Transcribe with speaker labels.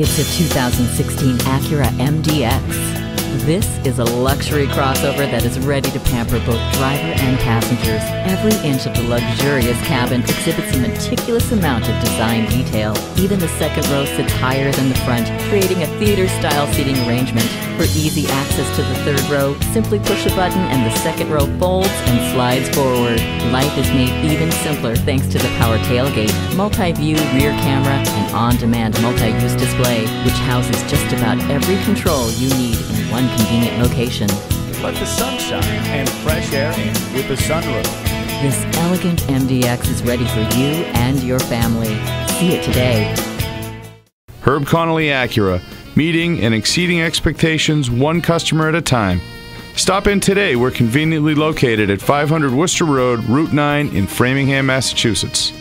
Speaker 1: It's a 2016 Acura MDX. This is a luxury crossover that is ready to pamper both driver and passengers. Every inch of the luxurious cabin exhibits a meticulous amount of design detail. Even the second row sits higher than the front, creating a theater-style seating arrangement. For easy access to the third row, simply push a button and the second row folds and slides forward. Life is made even simpler thanks to the power tailgate, multi-view rear camera, and on-demand multi-use display, which houses just about every control you need in one convenient location.
Speaker 2: Let the sun shine and fresh air in with the sunroof.
Speaker 1: This elegant MDX is ready for you and your family. See it today.
Speaker 3: Herb Connolly Acura, meeting and exceeding expectations one customer at a time. Stop in today. We're conveniently located at 500 Worcester Road, Route 9 in Framingham, Massachusetts.